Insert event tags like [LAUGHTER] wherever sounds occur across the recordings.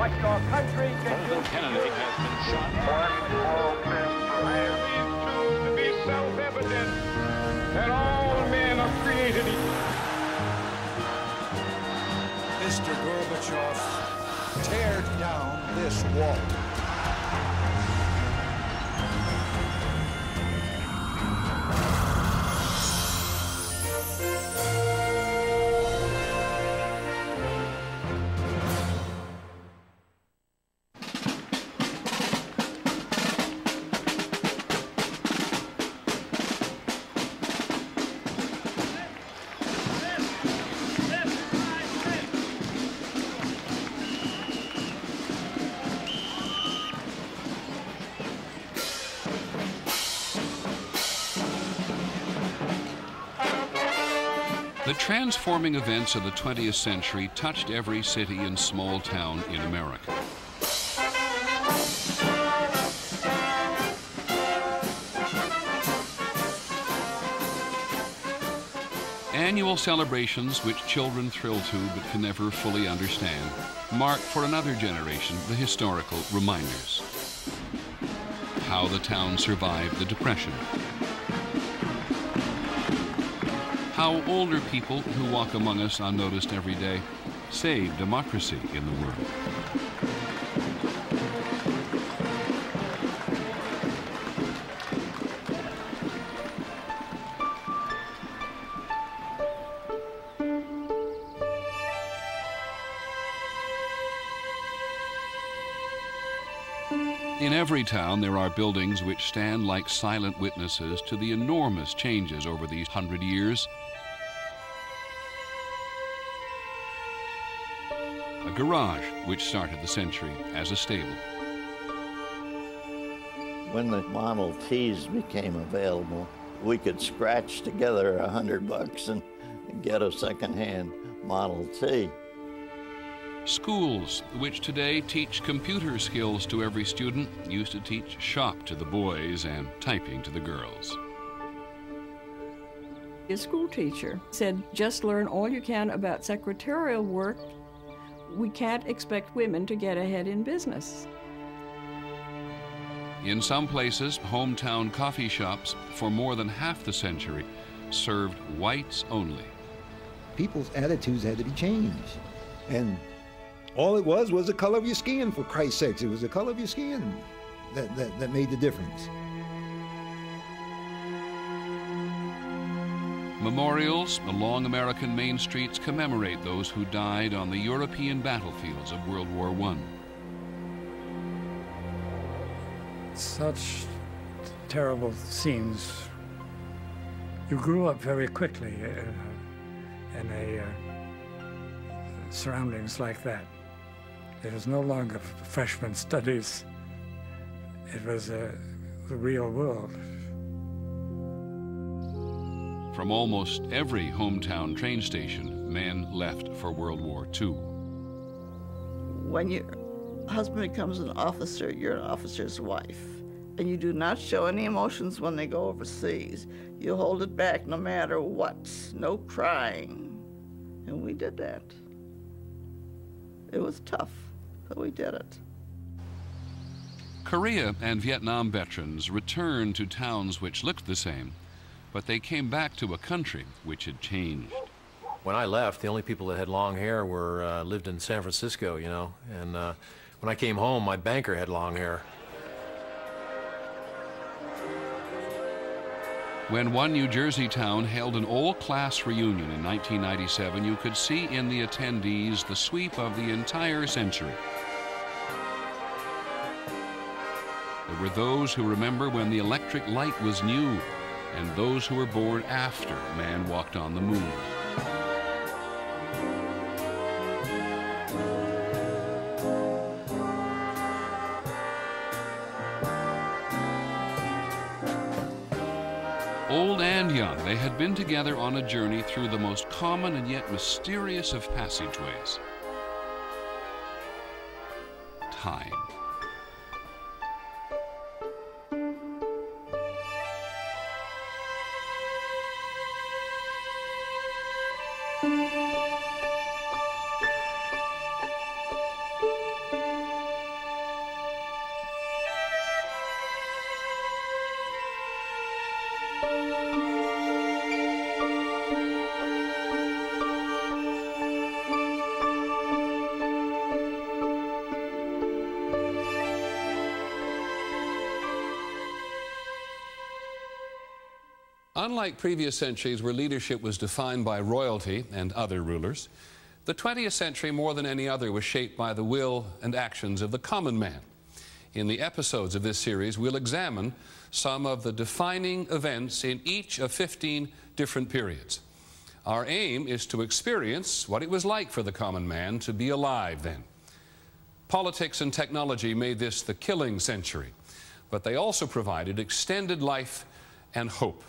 what your country can do. Kennedy has been shot. to be self-evident that all men are created equal. Mr. Gorbachev, tear down this wall. Transforming events of the 20th century touched every city and small town in America. Annual celebrations which children thrill to but can never fully understand mark for another generation the historical reminders. How the town survived the Depression, how older people who walk among us unnoticed every day save democracy in the world. In every town, there are buildings which stand like silent witnesses to the enormous changes over these hundred years. Garage which started the century as a stable. When the Model Ts became available, we could scratch together a hundred bucks and get a secondhand Model T. Schools, which today teach computer skills to every student, used to teach shop to the boys and typing to the girls. A school teacher said, just learn all you can about secretarial work. We can't expect women to get ahead in business. In some places, hometown coffee shops for more than half the century served whites only. People's attitudes had to be changed. And all it was was the color of your skin, for Christ's sakes. It was the color of your skin that, that, that made the difference. Memorials along American main streets commemorate those who died on the European battlefields of World War I. Such terrible scenes. You grew up very quickly uh, in a uh, surroundings like that. It was no longer freshman studies. It was uh, the real world. From almost every hometown train station, men left for World War II. When your husband becomes an officer, you're an officer's wife. And you do not show any emotions when they go overseas. You hold it back no matter what. No crying. And we did that. It was tough, but we did it. Korea and Vietnam veterans returned to towns which looked the same, but they came back to a country which had changed. When I left, the only people that had long hair were uh, lived in San Francisco, you know. And uh, when I came home, my banker had long hair. When one New Jersey town held an all-class reunion in 1997, you could see in the attendees the sweep of the entire century. There were those who remember when the electric light was new, and those who were born after man walked on the moon. Old and young, they had been together on a journey through the most common and yet mysterious of passageways. Time. Unlike previous centuries where leadership was defined by royalty and other rulers, the 20th century, more than any other, was shaped by the will and actions of the common man. In the episodes of this series, we'll examine some of the defining events in each of 15 different periods. Our aim is to experience what it was like for the common man to be alive then. Politics and technology made this the killing century, but they also provided extended life and hope.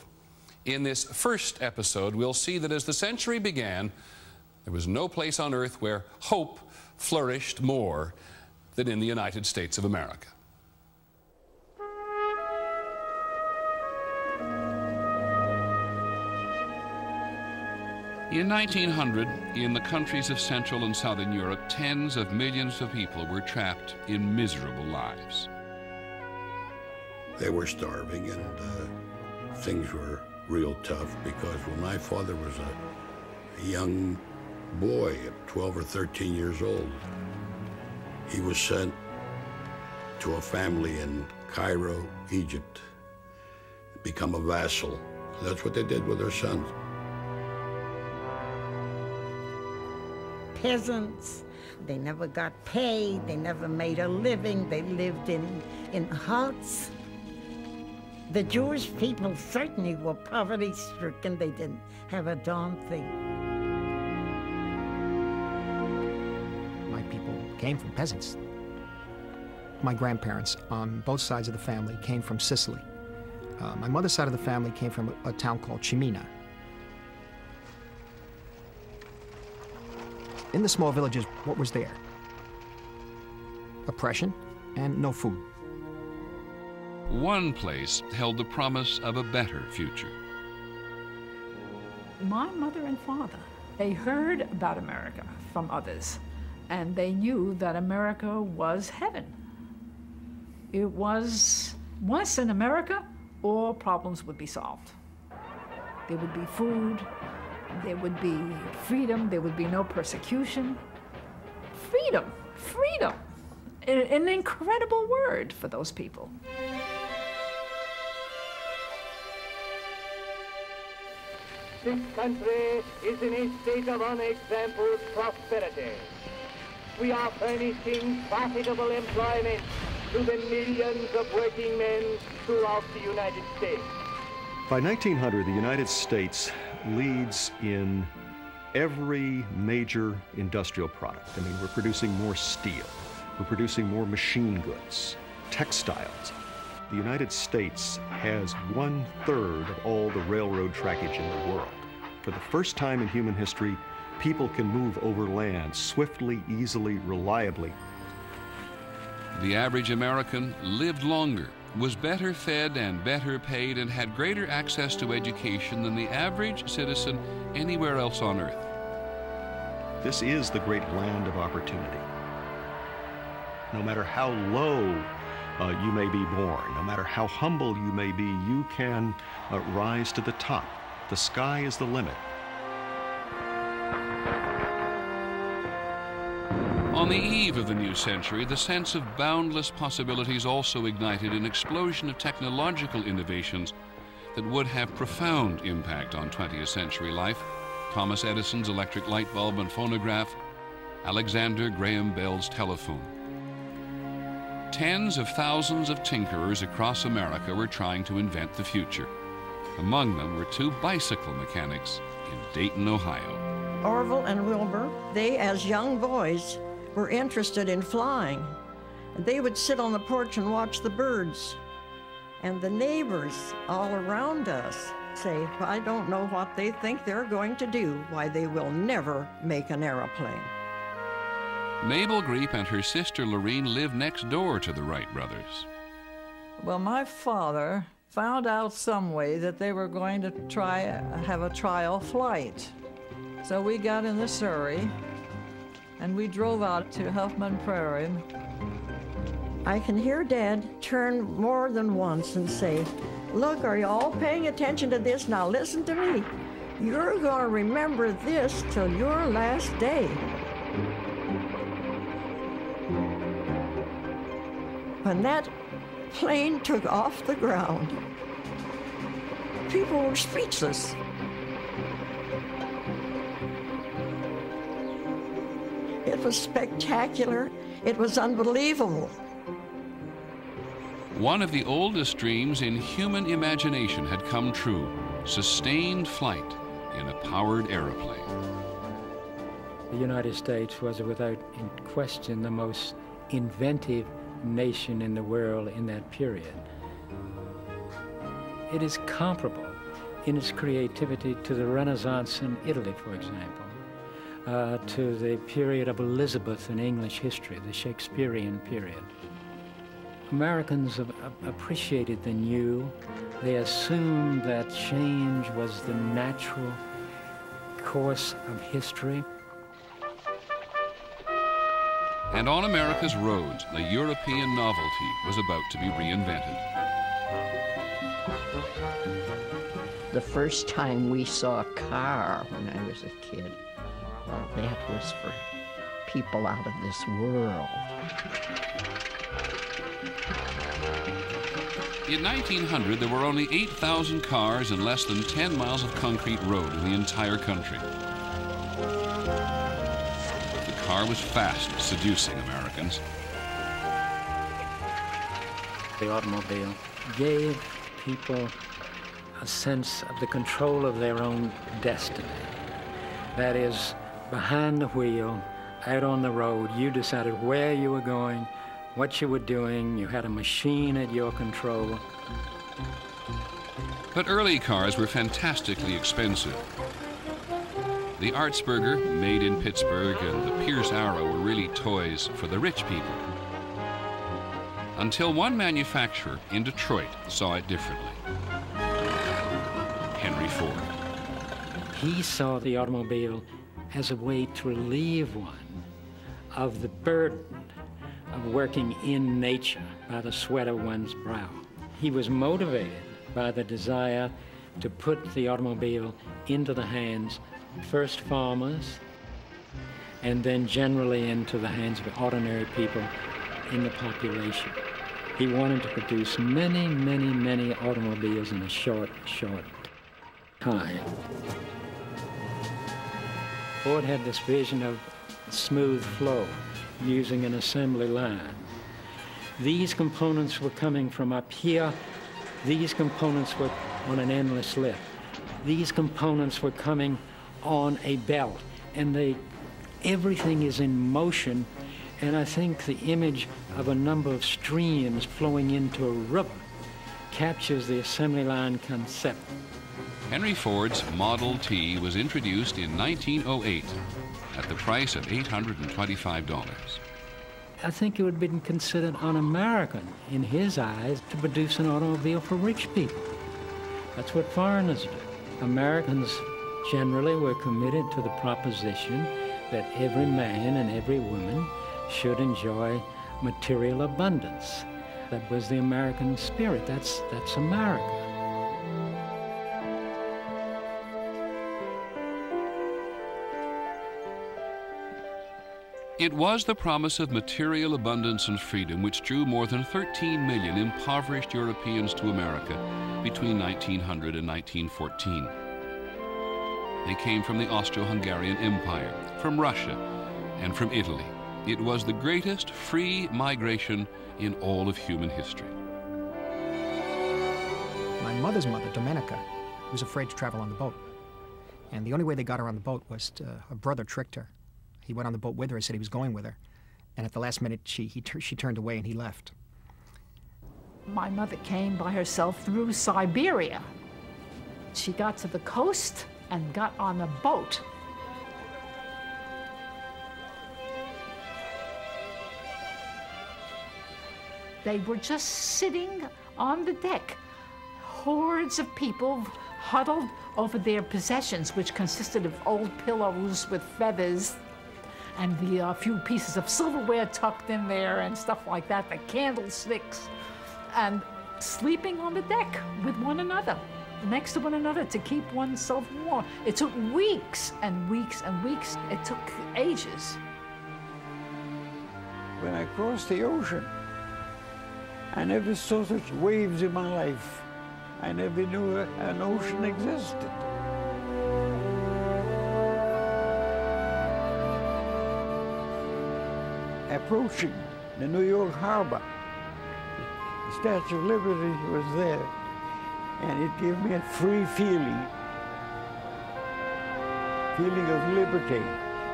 In this first episode, we'll see that as the century began, there was no place on earth where hope flourished more than in the United States of America. In 1900, in the countries of Central and Southern Europe, tens of millions of people were trapped in miserable lives. They were starving and uh, things were real tough because when my father was a, a young boy at 12 or 13 years old, he was sent to a family in Cairo, Egypt, become a vassal. That's what they did with their sons. peasants. They never got paid. They never made a living. They lived in, in huts. The Jewish people certainly were poverty stricken. They didn't have a darn thing. My people came from peasants. My grandparents on both sides of the family came from Sicily. Uh, my mother's side of the family came from a, a town called Ciminna. In the small villages, what was there? Oppression and no food. One place held the promise of a better future. My mother and father, they heard about America from others, and they knew that America was heaven. It was once in America, all problems would be solved. There would be food, there would be freedom, there would be no persecution. Freedom, freedom. An incredible word for those people. This country is in a state of unexampled prosperity. We are furnishing profitable employment to the millions of working men throughout the United States. By 1900, the United States leads in every major industrial product. I mean, we're producing more steel, we're producing more machine goods, textiles. The United States has one third of all the railroad trackage in the world. For the first time in human history, people can move over land swiftly, easily, reliably. The average American lived longer was better fed and better paid and had greater access to education than the average citizen anywhere else on earth. This is the great land of opportunity. No matter how low uh, you may be born, no matter how humble you may be, you can uh, rise to the top. The sky is the limit. On the eve of the new century, the sense of boundless possibilities also ignited an explosion of technological innovations that would have profound impact on 20th century life. Thomas Edison's electric light bulb and phonograph, Alexander Graham Bell's telephone. Tens of thousands of tinkerers across America were trying to invent the future. Among them were two bicycle mechanics in Dayton, Ohio. Orville and Wilbur, they, as young boys, were interested in flying. They would sit on the porch and watch the birds. And the neighbors all around us say, I don't know what they think they're going to do, why they will never make an aeroplane. Mabel Greep and her sister Lorene lived next door to the Wright brothers. Well, my father found out some way that they were going to try have a trial flight. So we got in the Surrey and we drove out to Huffman Prairie. I can hear Dad turn more than once and say, Look, are you all paying attention to this? Now listen to me. You're going to remember this till your last day. When that plane took off the ground, people were speechless. It was spectacular. It was unbelievable. One of the oldest dreams in human imagination had come true sustained flight in a powered aeroplane. The United States was without question the most inventive nation in the world in that period. It is comparable in its creativity to the Renaissance in Italy, for example, uh, to the period of Elizabeth in English history, the Shakespearean period. Americans have appreciated the new. They assumed that change was the natural course of history. And on America's roads, the European novelty was about to be reinvented. The first time we saw a car when I was a kid, well, that was for people out of this world. In 1900, there were only 8,000 cars and less than 10 miles of concrete road in the entire country. Car was fast seducing Americans. The automobile gave people a sense of the control of their own destiny. That is, behind the wheel, out on the road, you decided where you were going, what you were doing. You had a machine at your control. But early cars were fantastically expensive. The Artsberger, made in Pittsburgh, and the Pierce Arrow were really toys for the rich people. Until one manufacturer in Detroit saw it differently. Henry Ford. He saw the automobile as a way to relieve one of the burden of working in nature by the sweat of one's brow. He was motivated by the desire to put the automobile into the hands first farmers and then generally into the hands of ordinary people in the population. He wanted to produce many, many, many automobiles in a short, short time. Ford had this vision of smooth flow using an assembly line. These components were coming from up here. These components were on an endless lift. These components were coming on a belt. And they, everything is in motion. And I think the image of a number of streams flowing into a river captures the assembly line concept. Henry Ford's Model T was introduced in 1908 at the price of $825. I think it would have been considered un-American in his eyes to produce an automobile for rich people. That's what foreigners do. Americans generally we're committed to the proposition that every man and every woman should enjoy material abundance. That was the American spirit. That's, that's America. It was the promise of material abundance and freedom which drew more than 13 million impoverished Europeans to America between 1900 and 1914. They came from the Austro-Hungarian Empire, from Russia, and from Italy. It was the greatest free migration in all of human history. My mother's mother, Domenica, was afraid to travel on the boat. And the only way they got her on the boat was to, her brother tricked her he went on the boat with her. He said he was going with her. And at the last minute, she, he she turned away and he left. My mother came by herself through Siberia. She got to the coast and got on a boat. They were just sitting on the deck, hordes of people huddled over their possessions, which consisted of old pillows with feathers and the uh, few pieces of silverware tucked in there and stuff like that, the candlesticks, and sleeping on the deck with one another, next to one another to keep oneself warm. It took weeks and weeks and weeks. It took ages. When I crossed the ocean, I never saw such waves in my life. I never knew an ocean existed. Approaching the New York Harbor, the Statue of Liberty was there, and it gave me a free feeling, feeling of liberty,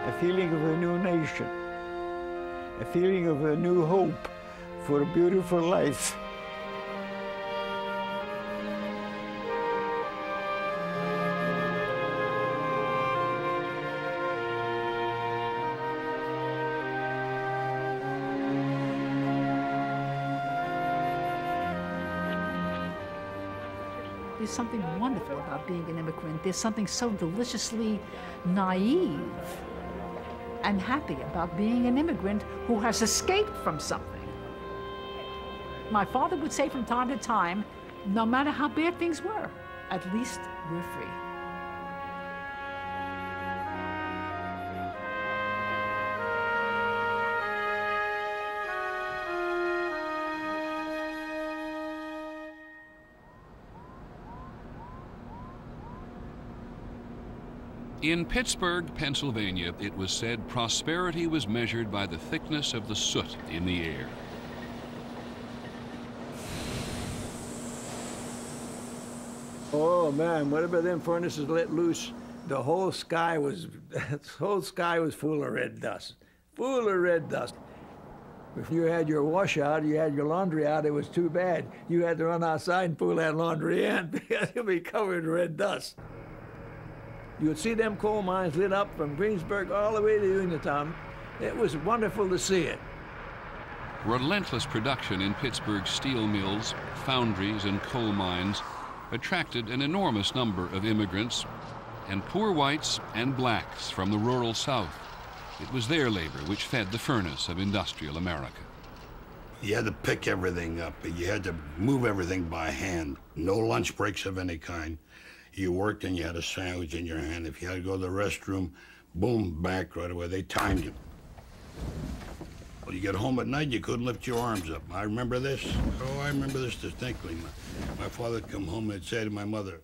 a feeling of a new nation, a feeling of a new hope for a beautiful life. There's something wonderful about being an immigrant. There's something so deliciously naive and happy about being an immigrant who has escaped from something. My father would say from time to time, no matter how bad things were, at least we're free. In Pittsburgh, Pennsylvania, it was said prosperity was measured by the thickness of the soot in the air. Oh man, whatever them furnaces let loose, the whole sky was [LAUGHS] the whole sky was full of red dust. Full of red dust. If you had your wash out, you had your laundry out, it was too bad. You had to run outside and pull that laundry in [LAUGHS] because it'd be covered in red dust. You would see them coal mines lit up from Greensburg all the way to Uniontown. It was wonderful to see it. Relentless production in Pittsburgh's steel mills, foundries, and coal mines attracted an enormous number of immigrants and poor whites and blacks from the rural South. It was their labor which fed the furnace of industrial America. You had to pick everything up. You had to move everything by hand. No lunch breaks of any kind. You worked and you had a sandwich in your hand. If you had to go to the restroom, boom, back right away. They timed you. Well, you get home at night, you couldn't lift your arms up. I remember this. Oh, I remember this distinctly. My, my father would come home and say to my mother,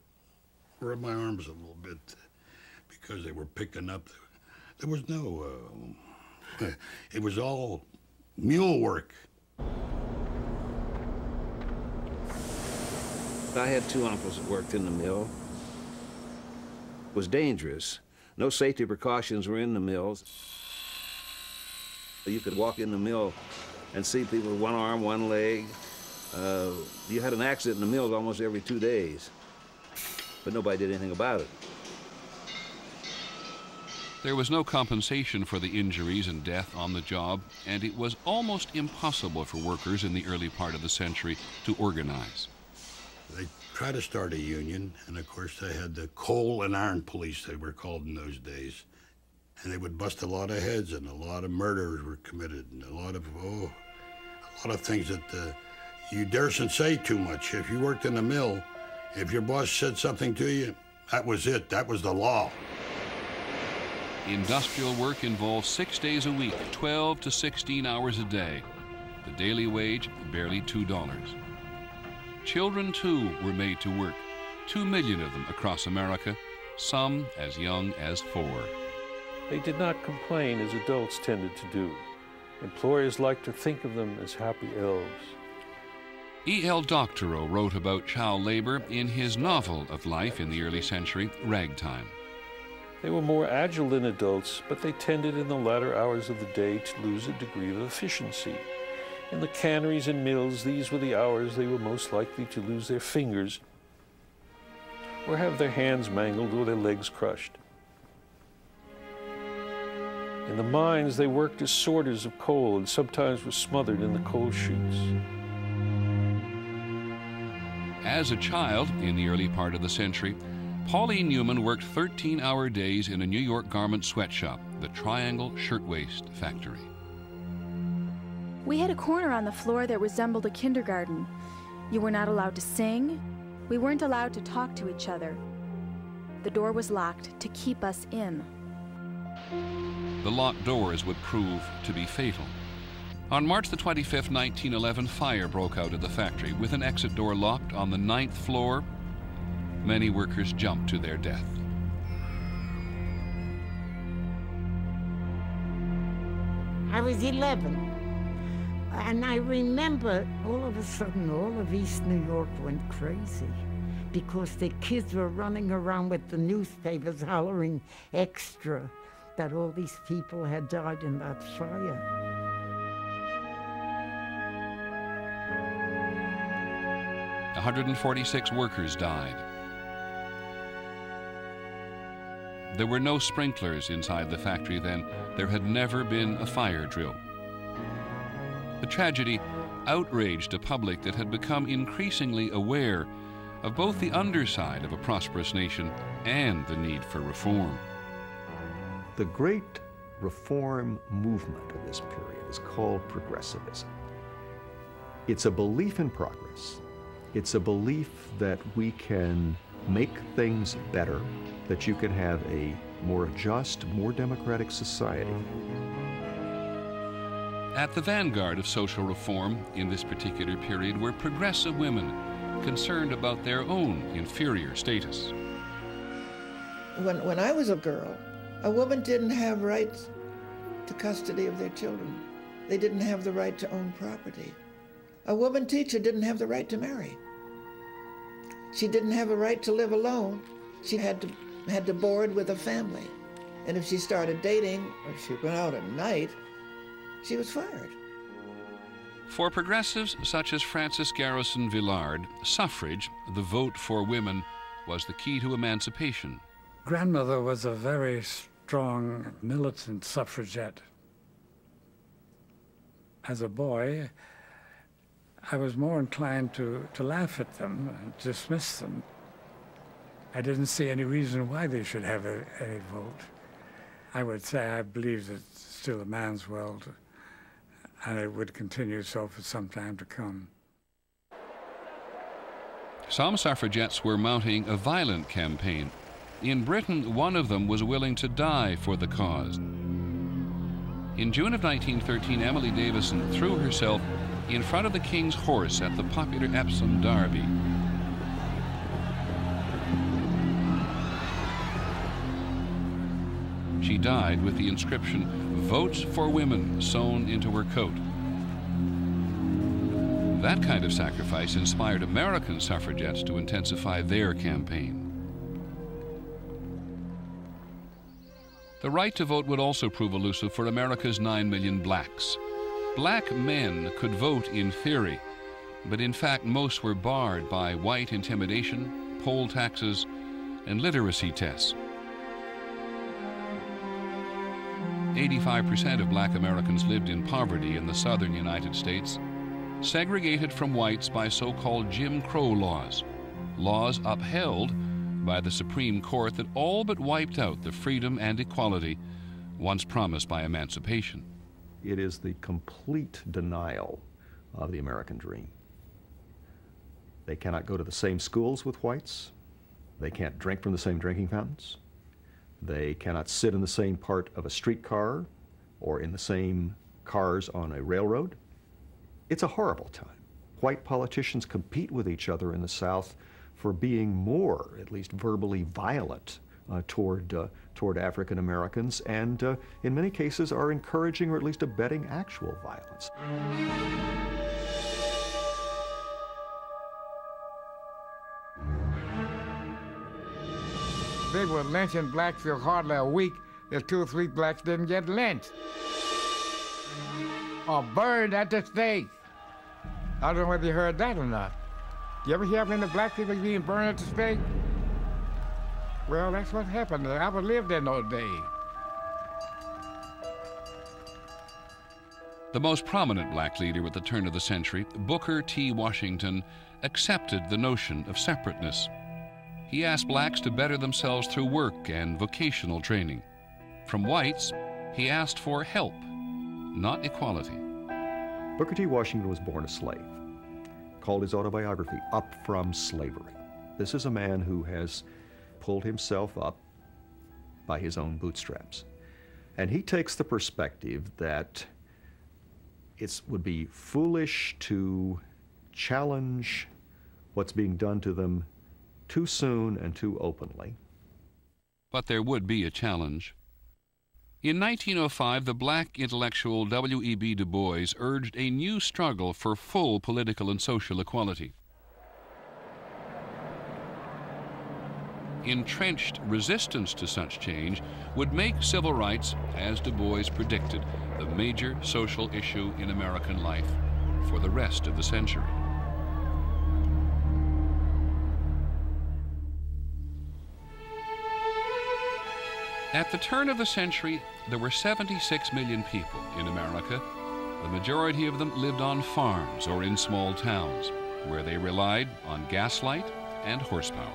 rub my arms a little bit, because they were picking up. There was no, uh, [LAUGHS] it was all mule work. I had two uncles that worked in the mill. It was dangerous. No safety precautions were in the mills. You could walk in the mill and see people with one arm, one leg. Uh, you had an accident in the mills almost every two days, but nobody did anything about it. There was no compensation for the injuries and death on the job, and it was almost impossible for workers in the early part of the century to organize. They tried to start a union, and of course they had the coal and iron police, they were called in those days. And they would bust a lot of heads, and a lot of murders were committed, and a lot of, oh, a lot of things that uh, you daresn't say too much. If you worked in a mill, if your boss said something to you, that was it, that was the law. Industrial work involved six days a week, 12 to 16 hours a day. The daily wage, barely $2. Children, too, were made to work, two million of them across America, some as young as four. They did not complain as adults tended to do. Employers liked to think of them as happy elves. E.L. Doctorow wrote about child labor in his novel of life in the early century, Ragtime. They were more agile than adults, but they tended in the latter hours of the day to lose a degree of efficiency. In the canneries and mills, these were the hours they were most likely to lose their fingers or have their hands mangled or their legs crushed. In the mines, they worked as sorters of coal and sometimes were smothered in the coal chutes. As a child, in the early part of the century, Pauline Newman worked 13 hour days in a New York garment sweatshop, the Triangle Shirtwaist Factory. We had a corner on the floor that resembled a kindergarten. You were not allowed to sing. We weren't allowed to talk to each other. The door was locked to keep us in. The locked doors would prove to be fatal. On March the 25th, 1911, fire broke out at the factory with an exit door locked on the ninth floor. Many workers jumped to their death. I was 11. And I remember all of a sudden all of East New York went crazy because the kids were running around with the newspapers hollering extra that all these people had died in that fire. 146 workers died. There were no sprinklers inside the factory then. There had never been a fire drill. The tragedy outraged a public that had become increasingly aware of both the underside of a prosperous nation and the need for reform. The great reform movement of this period is called progressivism. It's a belief in progress. It's a belief that we can make things better, that you can have a more just, more democratic society. At the vanguard of social reform in this particular period were progressive women concerned about their own inferior status. When, when I was a girl, a woman didn't have rights to custody of their children. They didn't have the right to own property. A woman teacher didn't have the right to marry. She didn't have a right to live alone. She had to, had to board with a family. And if she started dating or she went out at night, she was fired. For progressives such as Frances Garrison Villard, suffrage, the vote for women, was the key to emancipation. Grandmother was a very strong militant suffragette. As a boy, I was more inclined to, to laugh at them and dismiss them. I didn't see any reason why they should have a, a vote. I would say I believe that it's still a man's world, and it would continue so for some time to come. Some suffragettes were mounting a violent campaign. In Britain, one of them was willing to die for the cause. In June of 1913, Emily Davison threw herself in front of the King's horse at the popular Epsom Derby. She died with the inscription, Votes for Women, sewn into her coat. That kind of sacrifice inspired American suffragettes to intensify their campaign. The right to vote would also prove elusive for America's 9 million blacks. Black men could vote in theory, but in fact most were barred by white intimidation, poll taxes, and literacy tests. 85% of black Americans lived in poverty in the southern United States, segregated from whites by so-called Jim Crow laws, laws upheld by the Supreme Court that all but wiped out the freedom and equality once promised by emancipation. It is the complete denial of the American dream. They cannot go to the same schools with whites. They can't drink from the same drinking fountains. They cannot sit in the same part of a streetcar or in the same cars on a railroad. It's a horrible time. White politicians compete with each other in the South for being more, at least verbally, violent uh, toward, uh, toward African Americans, and uh, in many cases are encouraging or at least abetting actual violence. They were lynching blacks for hardly a week. There's two or three blacks didn't get lynched or burned at the stake. I don't know whether you heard that or not. You ever hear of any black people being burned at the stake? Well, that's what happened. I was lived in those days. The most prominent black leader at the turn of the century, Booker T. Washington, accepted the notion of separateness. He asked blacks to better themselves through work and vocational training. From whites, he asked for help, not equality. Booker T. Washington was born a slave, called his autobiography Up from Slavery. This is a man who has pulled himself up by his own bootstraps. And he takes the perspective that it would be foolish to challenge what's being done to them too soon and too openly. But there would be a challenge. In 1905, the black intellectual W.E.B. Du Bois urged a new struggle for full political and social equality. Entrenched resistance to such change would make civil rights, as Du Bois predicted, the major social issue in American life for the rest of the century. At the turn of the century, there were 76 million people in America. The majority of them lived on farms or in small towns, where they relied on gaslight and horsepower.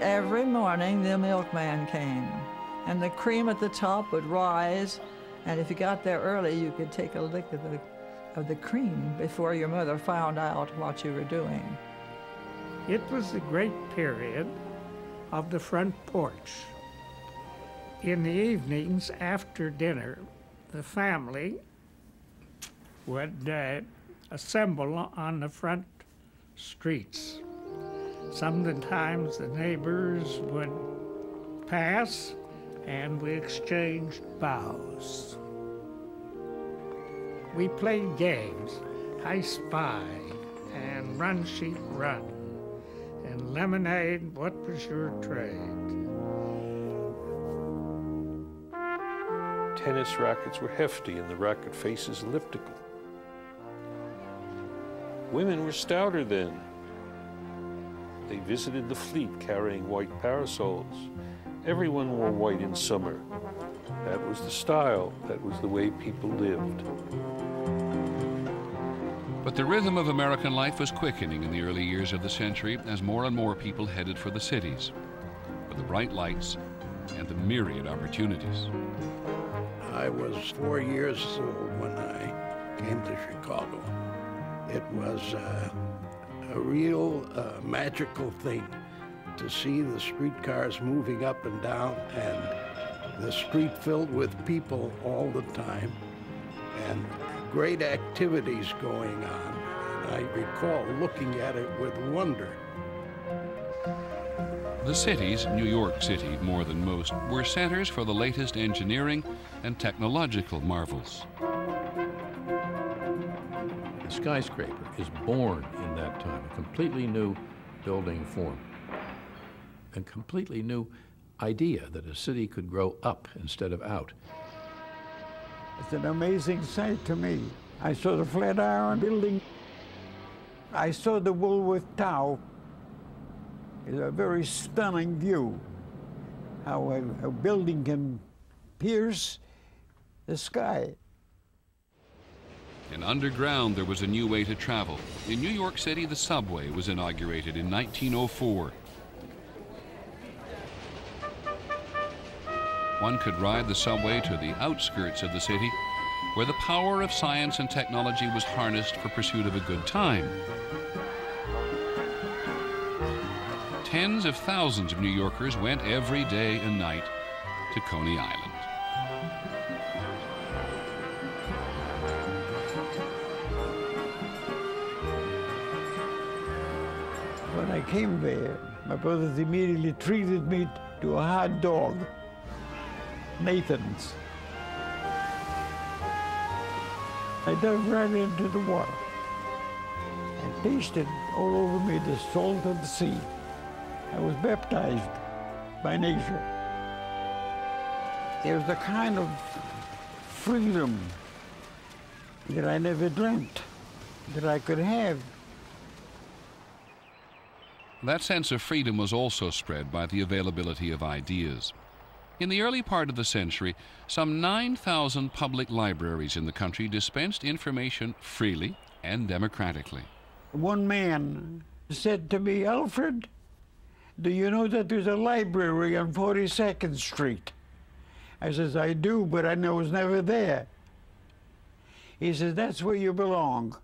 Every morning the milkman came, and the cream at the top would rise, and if you got there early, you could take a lick of the, of the cream before your mother found out what you were doing. It was the great period of the front porch. In the evenings after dinner, the family would uh, assemble on the front streets. Sometimes the neighbors would pass and we exchanged bows. We played games, I Spy and Run Sheep Run, and Lemonade, What Was Your Trade? Tennis rackets were hefty and the racket faces elliptical. Women were stouter then. They visited the fleet carrying white parasols. Everyone wore white in summer. That was the style, that was the way people lived. But the rhythm of American life was quickening in the early years of the century as more and more people headed for the cities, for the bright lights and the myriad opportunities. I was four years old when I came to Chicago. It was uh, a real uh, magical thing to see the streetcars moving up and down and the street filled with people all the time and great activities going on. And I recall looking at it with wonder. The cities, New York City more than most, were centers for the latest engineering and technological marvels. The skyscraper is born in that time, a completely new building form, a completely new idea that a city could grow up instead of out. It's an amazing sight to me. I saw the Flatiron Building. I saw the Woolworth Tower is a very stunning view. How a, a building can pierce the sky. And underground, there was a new way to travel. In New York City, the subway was inaugurated in 1904. One could ride the subway to the outskirts of the city, where the power of science and technology was harnessed for pursuit of a good time. Tens of thousands of New Yorkers went every day and night to Coney Island. When I came there, my brothers immediately treated me to a hot dog, Nathan's. I dug right into the water and tasted all over me the salt of the sea. I was baptized by nature. It was the kind of freedom that I never dreamt that I could have. That sense of freedom was also spread by the availability of ideas. In the early part of the century, some 9,000 public libraries in the country dispensed information freely and democratically. One man said to me, Alfred, do you know that there's a library on 42nd Street? I says, I do, but I was never there. He says, that's where you belong.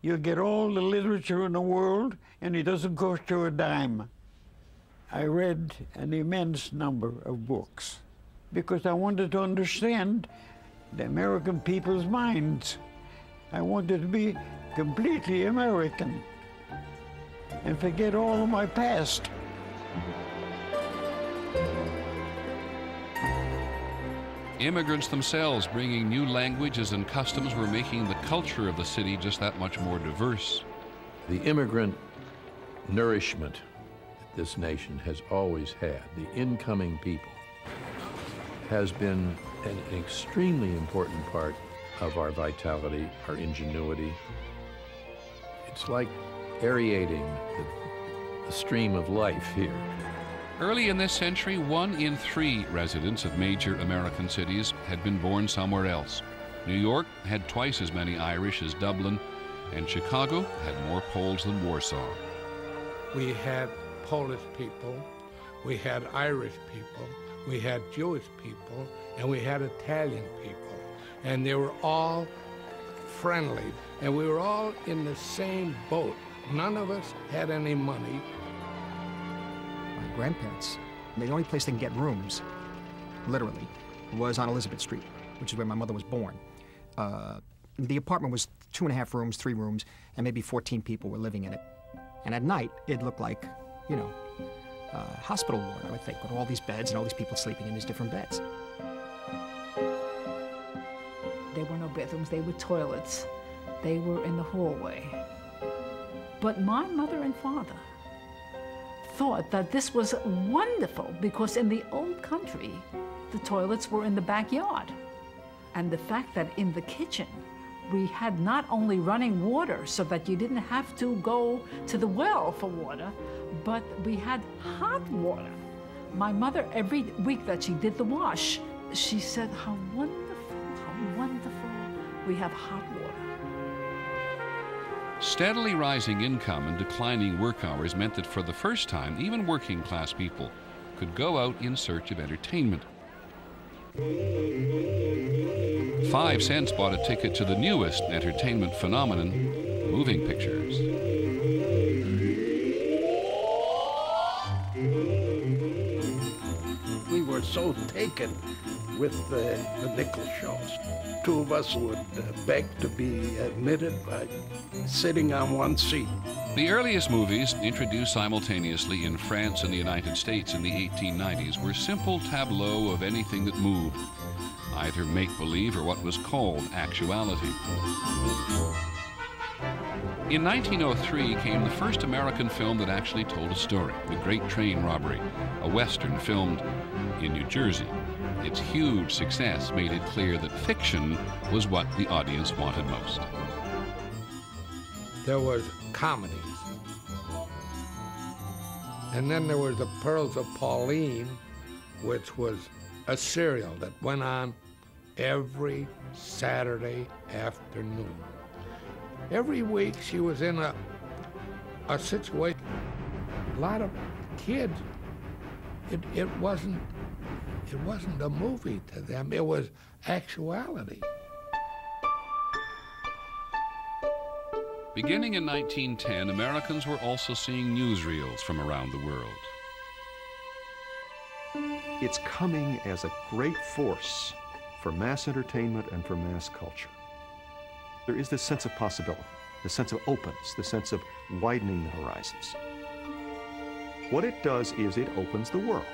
You'll get all the literature in the world, and it doesn't cost you a dime. I read an immense number of books because I wanted to understand the American people's minds. I wanted to be completely American and forget all of my past. Immigrants themselves bringing new languages and customs were making the culture of the city just that much more diverse. The immigrant nourishment that this nation has always had, the incoming people, has been an extremely important part of our vitality, our ingenuity. It's like aerating the, the stream of life here. Early in this century, one in three residents of major American cities had been born somewhere else. New York had twice as many Irish as Dublin, and Chicago had more Poles than Warsaw. We had Polish people, we had Irish people, we had Jewish people, and we had Italian people. And they were all friendly, and we were all in the same boat. None of us had any money. My grandparents, the only place they could get rooms, literally, was on Elizabeth Street, which is where my mother was born. Uh, the apartment was two and a half rooms, three rooms, and maybe 14 people were living in it. And at night, it looked like, you know, uh, hospital ward, I would think, with all these beds and all these people sleeping in these different beds. There were no bathrooms, they were toilets. They were in the hallway. But my mother and father thought that this was wonderful because in the old country, the toilets were in the backyard. And the fact that in the kitchen, we had not only running water so that you didn't have to go to the well for water, but we had hot water. My mother, every week that she did the wash, she said, How wonderful, how wonderful we have hot water. Steadily rising income and declining work hours meant that for the first time, even working class people could go out in search of entertainment. Five cents bought a ticket to the newest entertainment phenomenon, moving pictures. We were so taken with the, the nickel shows. Two of us would uh, beg to be admitted by sitting on one seat. The earliest movies, introduced simultaneously in France and the United States in the 1890s, were simple tableaux of anything that moved, either make believe or what was called actuality. In 1903 came the first American film that actually told a story The Great Train Robbery, a Western filmed in New Jersey. Its huge success made it clear that fiction was what the audience wanted most. There was comedies. And then there was the Perils of Pauline, which was a serial that went on every Saturday afternoon. Every week she was in a, a situation. A lot of kids, it, it wasn't it wasn't a movie to them, it was actuality. Beginning in 1910, Americans were also seeing newsreels from around the world. It's coming as a great force for mass entertainment and for mass culture. There is this sense of possibility, the sense of openness, the sense of widening the horizons. What it does is it opens the world.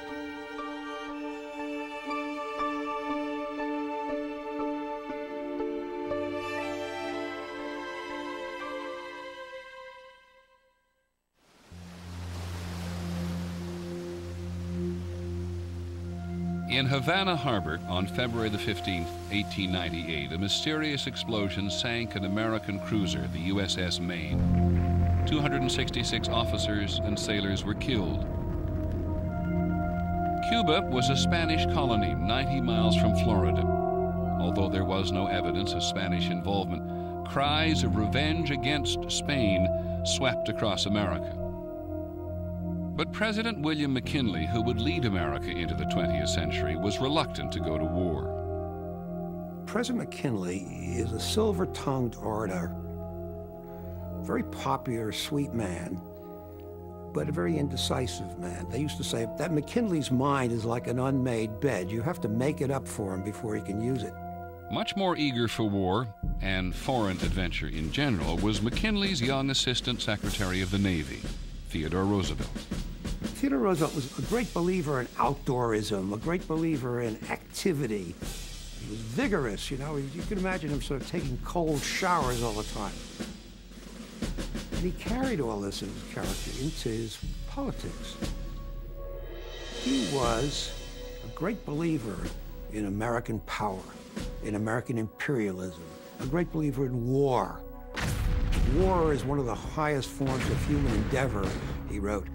In Havana Harbor on February the 15th, 1898, a mysterious explosion sank an American cruiser, the USS Maine. 266 officers and sailors were killed. Cuba was a Spanish colony 90 miles from Florida. Although there was no evidence of Spanish involvement, cries of revenge against Spain swept across America. But President William McKinley, who would lead America into the 20th century, was reluctant to go to war. President McKinley is a silver tongued orator, very popular, sweet man, but a very indecisive man. They used to say that McKinley's mind is like an unmade bed. You have to make it up for him before he can use it. Much more eager for war and foreign adventure in general was McKinley's young Assistant Secretary of the Navy, Theodore Roosevelt. Theodore Roosevelt was a great believer in outdoorism, a great believer in activity. He was vigorous, you know. You can imagine him sort of taking cold showers all the time. And he carried all this in his character into his politics. He was a great believer in American power, in American imperialism, a great believer in war. War is one of the highest forms of human endeavor, he wrote.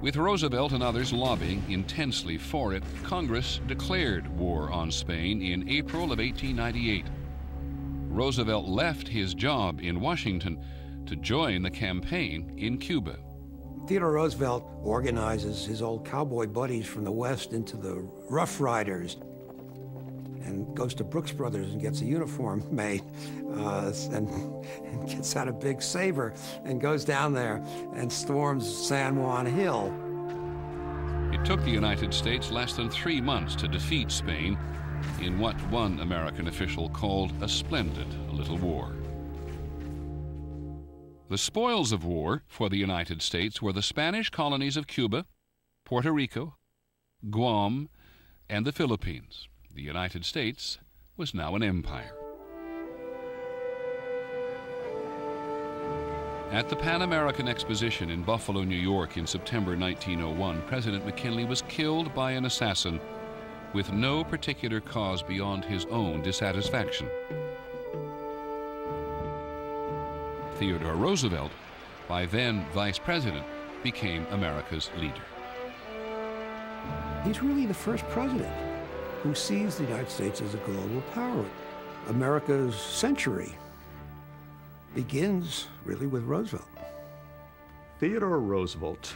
With Roosevelt and others lobbying intensely for it, Congress declared war on Spain in April of 1898. Roosevelt left his job in Washington to join the campaign in Cuba. Theodore Roosevelt organizes his old cowboy buddies from the West into the Rough Riders and goes to Brooks Brothers and gets a uniform [LAUGHS] made uh, and, and, gets out a big saber and goes down there and storms San Juan Hill. It took the United States less than three months to defeat Spain in what one American official called a splendid little war. The spoils of war for the United States were the Spanish colonies of Cuba, Puerto Rico, Guam, and the Philippines. The United States was now an empire. At the Pan American Exposition in Buffalo, New York in September 1901, President McKinley was killed by an assassin with no particular cause beyond his own dissatisfaction. Theodore Roosevelt, by then vice president, became America's leader. He's really the first president who sees the United States as a global power. America's century begins really with Roosevelt. Theodore Roosevelt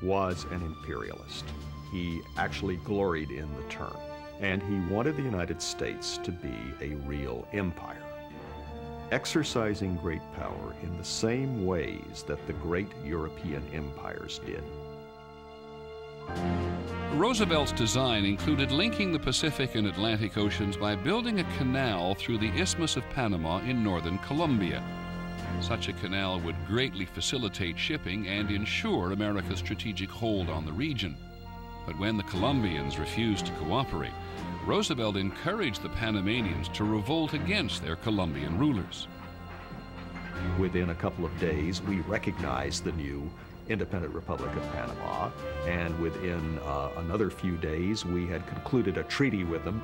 was an imperialist. He actually gloried in the term, and he wanted the United States to be a real empire exercising great power in the same ways that the great European empires did. Roosevelt's design included linking the Pacific and Atlantic Oceans by building a canal through the Isthmus of Panama in northern Colombia. Such a canal would greatly facilitate shipping and ensure America's strategic hold on the region. But when the Colombians refused to cooperate, Roosevelt encouraged the Panamanians to revolt against their Colombian rulers. Within a couple of days, we recognized the new independent Republic of Panama, and within uh, another few days, we had concluded a treaty with them.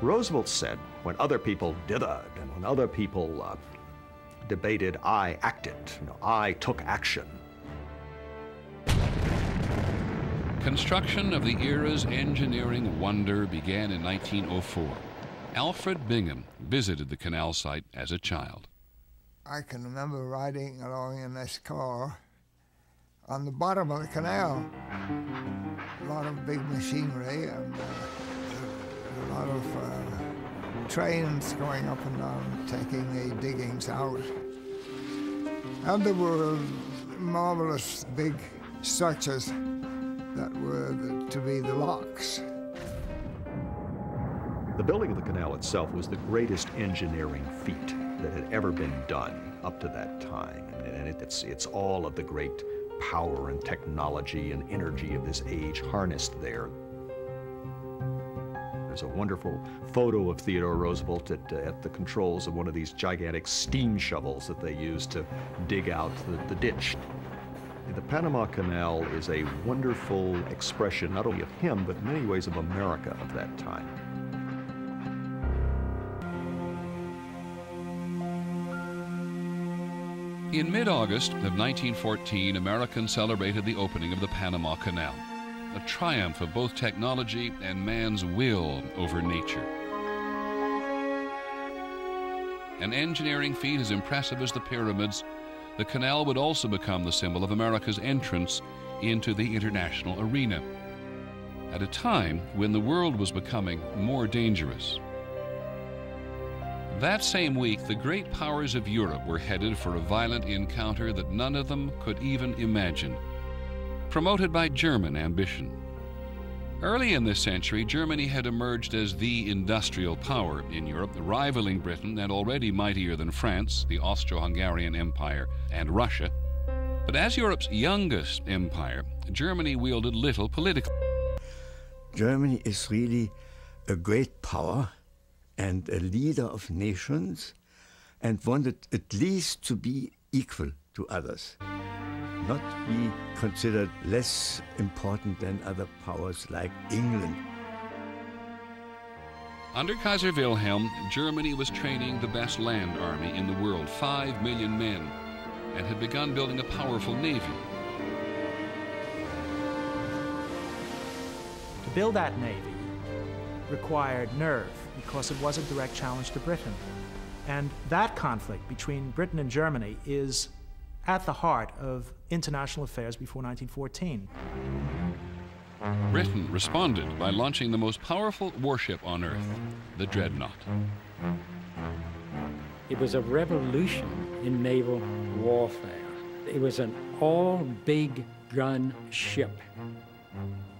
Roosevelt said, when other people dithered and when other people uh, debated, I acted, you know, I took action. Construction of the era's engineering wonder began in 1904. Alfred Bingham visited the canal site as a child. I can remember riding along in this car on the bottom of the canal. A lot of big machinery and uh, a lot of uh, trains going up and down, taking the diggings out. And there were marvelous big structures that were the, to be the locks. The building of the canal itself was the greatest engineering feat that had ever been done up to that time. And it's, it's all of the great power and technology and energy of this age harnessed there. There's a wonderful photo of Theodore Roosevelt at, uh, at the controls of one of these gigantic steam shovels that they used to dig out the, the ditch. The Panama Canal is a wonderful expression not only of him, but in many ways of America of that time. In mid August of 1914, Americans celebrated the opening of the Panama Canal, a triumph of both technology and man's will over nature. An engineering feat as impressive as the pyramids the canal would also become the symbol of America's entrance into the international arena at a time when the world was becoming more dangerous. That same week, the great powers of Europe were headed for a violent encounter that none of them could even imagine, promoted by German ambition. Early in this century, Germany had emerged as the industrial power in Europe, rivaling Britain and already mightier than France, the Austro Hungarian Empire, and Russia. But as Europe's youngest empire, Germany wielded little political. Germany is really a great power and a leader of nations and wanted at least to be equal to others not be considered less important than other powers like England. Under Kaiser Wilhelm, Germany was training the best land army in the world, five million men, and had begun building a powerful navy. To build that navy required nerve because it was a direct challenge to Britain. And that conflict between Britain and Germany is at the heart of international affairs before 1914. Britain responded by launching the most powerful warship on Earth, the Dreadnought. It was a revolution in naval warfare. It was an all big gun ship,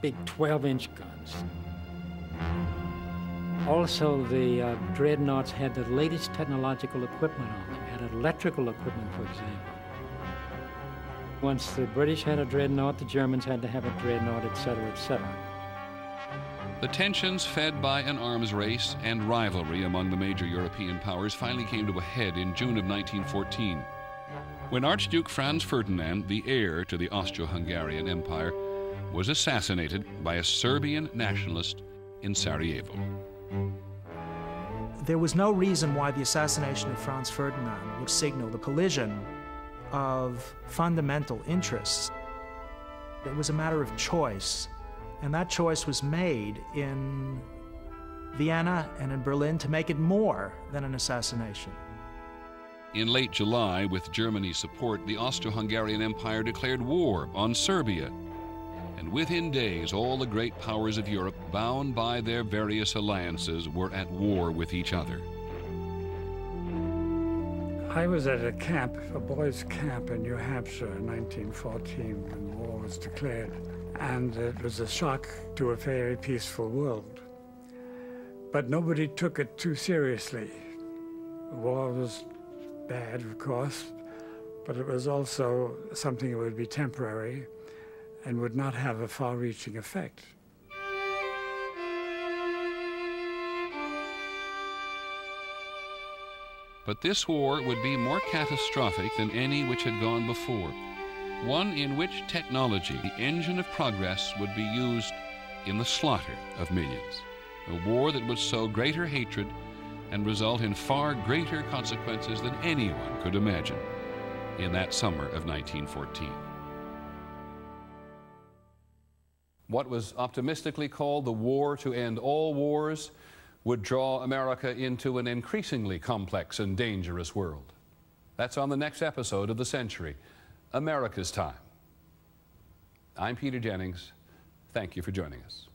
big 12 inch guns. Also, the uh, dreadnoughts had the latest technological equipment on them, had electrical equipment, for example. Once the British had a dreadnought, the Germans had to have a dreadnought, etc., etc. The tensions fed by an arms race and rivalry among the major European powers finally came to a head in June of 1914, when Archduke Franz Ferdinand, the heir to the Austro Hungarian Empire, was assassinated by a Serbian nationalist in Sarajevo. There was no reason why the assassination of Franz Ferdinand would signal the collision of fundamental interests. It was a matter of choice, and that choice was made in Vienna and in Berlin to make it more than an assassination. In late July, with Germany's support, the Austro Hungarian Empire declared war on Serbia. And within days, all the great powers of Europe, bound by their various alliances, were at war with each other. I was at a camp, a boys' camp in New Hampshire in 1914 when war was declared, and it was a shock to a very peaceful world. But nobody took it too seriously. War was bad, of course, but it was also something that would be temporary and would not have a far-reaching effect. But this war would be more catastrophic than any which had gone before, one in which technology, the engine of progress, would be used in the slaughter of millions. A war that would sow greater hatred and result in far greater consequences than anyone could imagine in that summer of 1914. What was optimistically called the war to end all wars would draw America into an increasingly complex and dangerous world. That's on the next episode of The Century, America's Time. I'm Peter Jennings. Thank you for joining us.